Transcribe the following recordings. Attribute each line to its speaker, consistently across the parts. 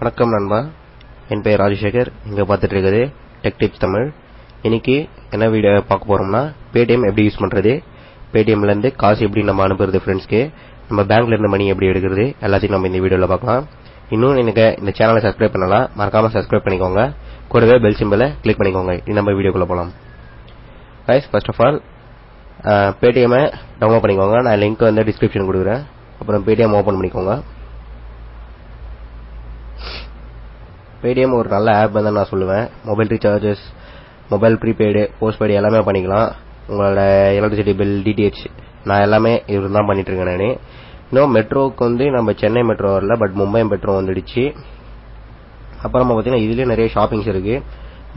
Speaker 1: வணக்கம் நண்பா. என் பெயர் ராஜசேகர். இங்க பார்த்துட்டு இருக்குது டெக் டிப்ஸ் தமிழ் இன்னைக்கு என்ன வீடியோ பார்க்க போறோம்னா பேடிஎம் எப்படி யூஸ் பண்றது பேடிஎம்ல இருந்து காசு எப்படி நம்ம அனுப்புறது ஃப்ரெண்ட்ஸ்க்கு நம்ம பேங்க்ல இருந்து மணி எப்படி எடுக்கிறது எல்லாத்தையும் நம்ம இந்த வீடியோல பார்க்கலாம். இன்னும் எனக்கு இந்த சேனலை சப்ஸ்கிரைப் பண்ணலாம் மறக்காம சப்ஸ்கிரைப் பண்ணிக்கோங்க. கூடவே பெல் சிம்பிளை கிளிக் பண்ணிக்கோங்க. இது நம்ம வீடியோக்குள்ள போலாம். Guys first of all Paytm download பண்ணிக்கோங்க. நான் லிங்க் வந்து டிஸ்கிரிப்ஷன் கொடுக்குறேன். அப்புறம் பேடிஎம் ஓபன் பண்ணிக்கோங்க. பேடிஎம் ஒரு நல்ல ஆப் தான் நான் சொல்லுவேன். Mobile recharges mobile prepaid postpaid எல்லாமே பண்ணிக்கலாம். உங்களோட எலக்ட்ரிசிட்டி பில் டிடிஹெச் நான் எல்லாமே இவர் தான் பண்ணிட்டு இருக்கேன் நான். இன்னும் மெட்ரோவுக்கு வந்து நம்ம சென்னை மெட்ரோ வரல பட் மும்பை மெட்ரோ வந்துடுச்சு. அப்புறமா பார்த்தீங்கன்னா இதுலேயே நிறைய ஷாப்பிங்ஸ் இருக்கு.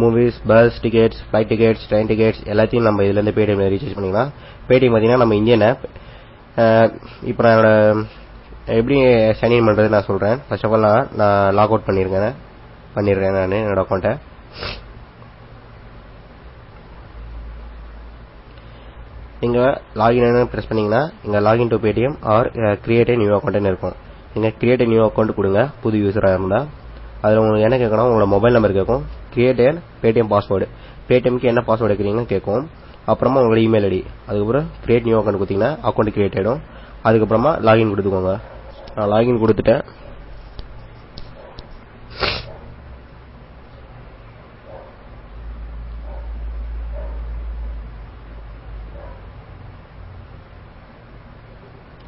Speaker 1: Movies bus tickets flight tickets train tickets எல்லாத்தையும் நம்ம இதுல இருந்து பேடிஎம் ரீசார்ஜ் பண்ணிக்கலாம். பேடிஎம் பார்த்தீங்கன்னா நம்ம இந்தியன் ஆப் இப்போ நான் என்னோட எப்படி சைன் இன் பண்றது நான் சொல்றேன். ஃபர்ஸ்ட் ஆஃப் ஆல் நான் லாக் அவுட் பண்ணியிருக்கேன் பண்ணிடுறேன் நான் என்னோட அக்கௌண்ட்டை நீங்கள் லாகின் ப்ரெஸ் பண்ணீங்கன்னா இங்கே login to Paytm or create new அக்கௌண்ட்டுன்னு இருக்கும். நீங்கள் கிரியேட் நியூ அக்கௌண்ட் கொடுங்க புது யூசரா இருந்தால் அதில் உங்களுக்கு என்ன கேட்கணும் உங்களோட மொபைல் நம்பர் கேட்கும். கிரியேட் பேடிஎம் பாஸ்வேர்டு பேடிஎம்க்கு என்ன பாஸ்வேர்டு வைக்கிறீங்கன்னு கேட்கும். அப்புறமா உங்களோட இமெயில் ஐடி அதுக்கப்புறம் கிரியேட் நியூ அக்கௌண்ட் கொடுத்தீங்கன்னா அக்கௌண்ட் கிரியேட் ஆயிடும். அதுக்கப்புறமா லாகின் கொடுத்துக்கோங்க. நான் லாகின் கொடுத்துட்டேன்.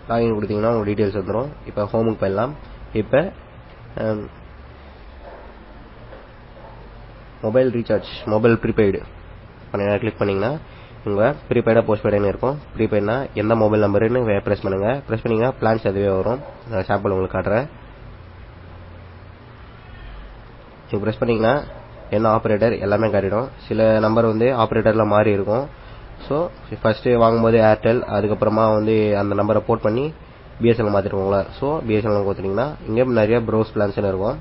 Speaker 1: லாகின் கொடுத்தீங்கன்னா உங்க டீடைல்ஸ் வந்துடும் இப்போ ஹோமுக்கு போயிடலாம். இப்போ mobile recharge mobile prepaid click பண்ணீங்கன்னா உங்க ப்ரீபெய்டா போஸ்ட்பெய்டுன்னு இருக்கும்? ப்ரீபெய்ட்னா எந்த மொபைல் நம்பருன்னு ப்ரெஸ் பண்ணுங்க. ப்ரெஸ் பண்ணீங்கன்னா பிளான்ஸ் அதுவே வரும். நான் சாம்பிள் உங்களுக்கு காட்டுறேன். நீங்கள் ப்ரெஸ் பண்ணிங்கன்னா என்ன ஆப்ரேட்டர் எல்லாமே காட்டிடும். சில நம்பர் வந்து ஆப்ரேட்டரில் மாறி இருக்கும். ஸோ ஃபர்ஸ்ட் வாங்கும்போது ஏர்டெல் அதுக்கப்புறமா வந்து அந்த நம்பரை போர்ட் பண்ணி பிஎஸ்என்எல் மாற்றிருக்கோங்களா ஸோ பிஎஸ்என்எல் கொடுத்துட்டீங்கன்னா இங்கே நிறைய ப்ரோஸ் பிளான்ஸ் இருக்கும்.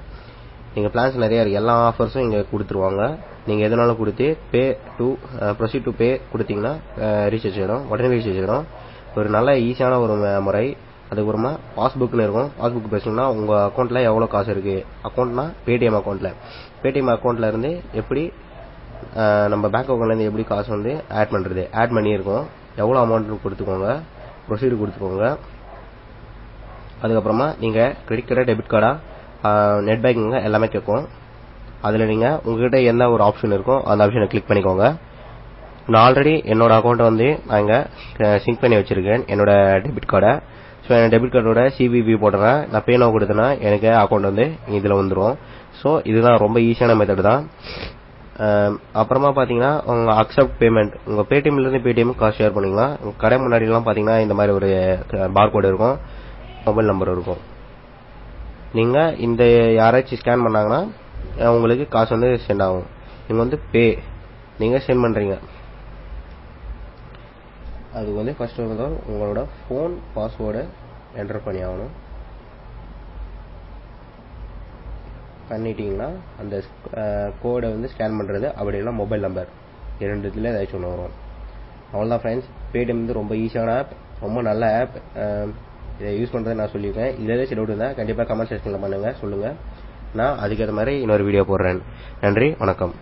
Speaker 1: நீங்கள் பிளான்ஸ் நிறைய இருக்கு. எல்லா ஆஃபர்ஸும் இங்கே கொடுத்துருவாங்க. நீங்கள் எதனாலும் கொடுத்து pay to proceed to pay கொடுத்தீங்கன்னா ரீசார்ஜ் ஆயிடும். உடனே ரீசார்ஜ் ஆகிடும் ஒரு நல்ல ஈஸியான ஒரு முறை. அதுக்கப்புறமா பாஸ்புக்னு இருக்கும். பாஸ்புக் பேசிங்கன்னா உங்கள் அக்கௌண்ட்டில் எவ்வளோ காசு இருக்குது அக்கௌண்ட்னா பேடிஎம் அக்கௌண்ட்டில் பேடிஎம் அக்கௌண்ட்டில் இருந்து எப்படி நம்ம பேங்க் அக்கௌண்ட்லேருந்து எப்படி காசு வந்து ஆட் பண்ணுறது ஆட் பண்ணியிருக்கோம். எவ்வளோ எவ்வளவு அமௌண்ட் கொடுத்துக்கோங்க. ப்ரொசீடு கொடுத்துக்கோங்க. அதுக்கப்புறமா நீங்கள் கிரெடிட் கார்டா டெபிட் கார்டா நெட் பேங்கிங் எல்லாமே கேட்கும் அதில் நீங்கள் உங்ககிட்ட என்ன ஒரு ஆப்ஷன் இருக்கோ அந்த ஆப்ஷனை கிளிக் பண்ணிக்கோங்க. நான் ஆல்ரெடி என்னோட அக்கௌண்ட் வந்து நான் இங்கே சிங்க் பண்ணி வச்சிருக்கேன் என்னோட டெபிட் கார்டை ஸோ என் டெபிட் கார்டோட சிபிபி போட்டேன்னா நான் பேனோ கொடுத்தேன்னா எனக்கு அக்கௌண்ட் வந்து இதில் வந்துடும் ஸோ இதுதான் ரொம்ப ஈஸியான மெத்தட் தான். அப்புறமா பாத்தீங்கன்னா உங்க அக்செப்ட் பேமெண்ட் உங்க பேடிஎம்ல இருந்து பேடிஎம் காசு ஷேர் பண்ணிக்கலாம் உங்க கடை முன்னாடி எல்லாம் பாத்தீங்கன்னா இந்த மாதிரி ஒரு பார் கோடு இருக்கும் மொபைல் நம்பர் இருக்கும். நீங்க இந்த யாராச்சும் ஸ்கேன் பண்ணாங்கன்னா உங்களுக்கு காசு வந்து சென்ட் ஆகும். நீங்க வந்து பே நீங்க சென்ட் பண்றீங்க. அதுக்கு வந்து ஃபர்ஸ்ட் வந்து உங்களோட ஃபோன் பாஸ்வேர்டை என்டர் பண்ணி ஆகணும். பண்ணிட்டீங்கன்னா அந்த கோடை வந்து ஸ்கேன் பண்றது அப்படின்னா மொபைல் நம்பர் இரண்டுத்துல ஏதாச்சும் ஒன்று வரும். அவ்வளோதான் ஃப்ரெண்ட்ஸ் பேடிஎம் வந்து ரொம்ப ஈஸியான ஆப் ரொம்ப நல்ல ஆப் இதை யூஸ் பண்ணுறதை நான் சொல்லியிருக்கேன். இதில் ஏதாச்சும் டவுட் இருந்தால் கண்டிப்பாக கமெண்ட் செக்ஷனில் பண்ணுங்கள் சொல்லுங்கள் நான் அதுக்கேற்ற மாதிரி இன்னொரு வீடியோ போடுறேன். நன்றி வணக்கம்.